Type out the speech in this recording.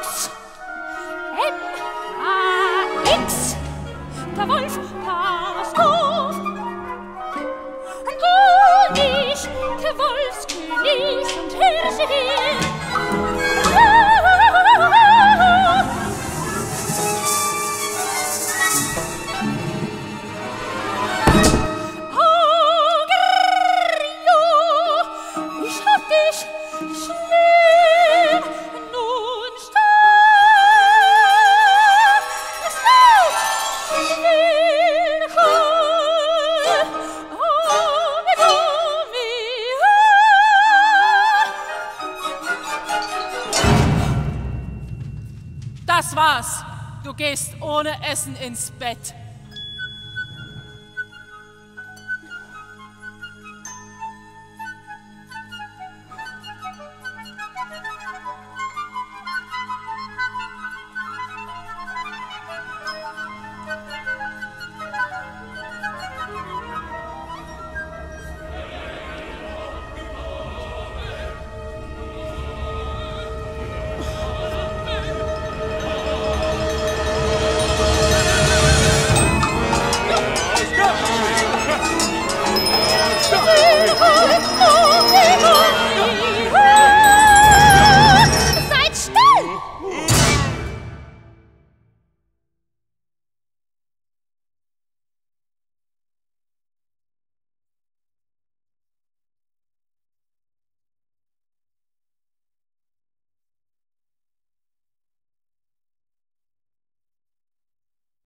Fuchs. M A X. Der Wolf, das Hof. du nicht, der Wolf Wolfskönig und Hirsch. Das war's. Du gehst ohne Essen ins Bett.